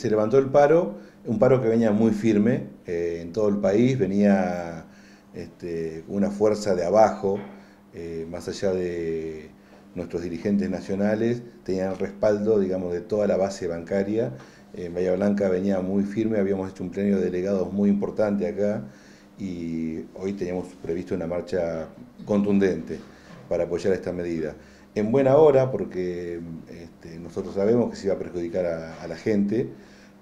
Se levantó el paro, un paro que venía muy firme eh, en todo el país, venía este, una fuerza de abajo, eh, más allá de nuestros dirigentes nacionales, tenían el respaldo, digamos, de toda la base bancaria. En Bahía Blanca venía muy firme, habíamos hecho un pleno de delegados muy importante acá y hoy teníamos previsto una marcha contundente para apoyar esta medida. En buena hora, porque este, nosotros sabemos que se iba a perjudicar a la gente,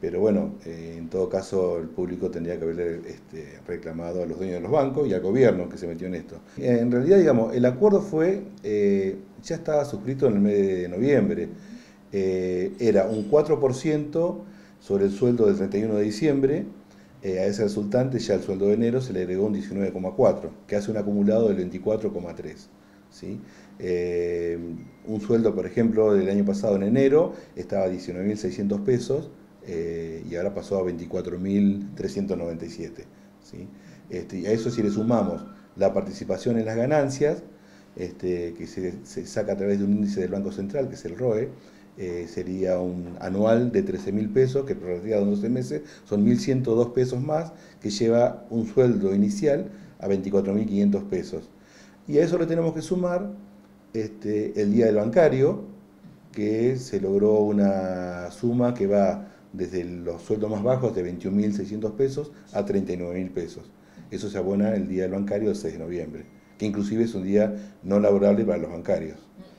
pero bueno, eh, en todo caso el público tendría que haber este, reclamado a los dueños de los bancos y al gobierno que se metió en esto. En realidad, digamos, el acuerdo fue, eh, ya estaba suscrito en el mes de noviembre, eh, era un 4% sobre el sueldo del 31 de diciembre, a ese resultante ya el sueldo de enero se le agregó un 19,4, que hace un acumulado del 24,3. ¿Sí? un sueldo, por ejemplo, del año pasado en enero estaba a 19.600 pesos, eh, y ahora pasó a 24.397. ¿sí? Este, y a eso si le sumamos la participación en las ganancias, este, que se, saca a través de un índice del Banco Central, que es el ROE, eh, sería un anual de 13.000 pesos, que prorrateado en 12 meses son 1.102 pesos más, que lleva un sueldo inicial a 24.500 pesos. Y a eso le tenemos que sumar este, el día del bancario, que se logró una suma que va desde los sueldos más bajos de 21.600 pesos a 39.000 pesos. Eso se abona el día del bancario del 6 de noviembre, que inclusive es un día no laborable para los bancarios.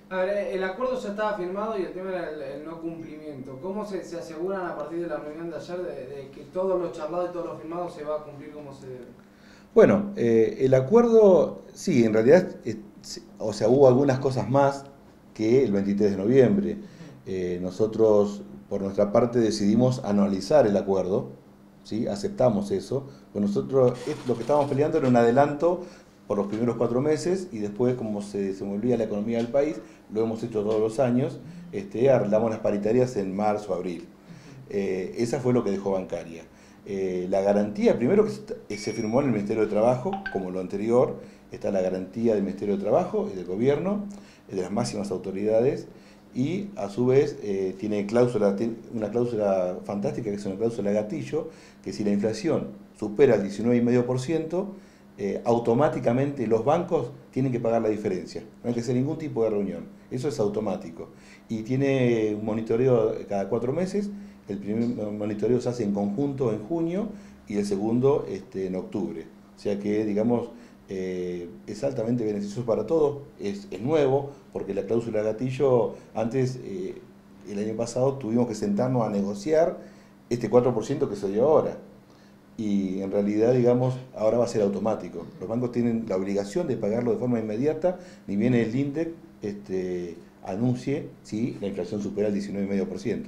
A ver, el acuerdo ya estaba firmado y el tema era el, no cumplimiento. ¿Cómo se, aseguran a partir de la reunión de ayer de, que todo lo charlado y todo lo firmado se va a cumplir como se debe? Bueno, eh, el acuerdo, sí, en realidad, o sea, hubo algunas cosas más que el 23 de noviembre. Eh, nosotros por nuestra parte decidimos anualizar el acuerdo, ¿sí? aceptamos eso, pues nosotros lo que estábamos peleando era un adelanto por los primeros cuatro meses y después como se desenvolvía la economía del país, lo hemos hecho todos los años, este, arreglamos las paritarias en marzo, abril. Eh, esa fue lo que dejó bancaria. Eh, la garantía, primero que se firmó en el Ministerio de Trabajo, como lo anterior, está la garantía del Ministerio de Trabajo y del Gobierno, de las máximas autoridades, y a su vez eh, tiene cláusula, una cláusula fantástica que es una cláusula gatillo, que si la inflación supera el 19,5%, eh, automáticamente los bancos tienen que pagar la diferencia. No hay que hacer ningún tipo de reunión. Eso es automático. Y tiene un monitoreo cada cuatro meses. El primer monitoreo se hace en conjunto en junio y el segundo este, en octubre. O sea que, digamos, eh, es altamente beneficioso para todos, es, nuevo, porque la cláusula gatillo, antes, eh, el año pasado, tuvimos que sentarnos a negociar este 4% que se dio ahora. Y en realidad, digamos, ahora va a ser automático. Los bancos tienen la obligación de pagarlo de forma inmediata, ni bien el INDEC este, anuncie si la inflación supera el 19,5%.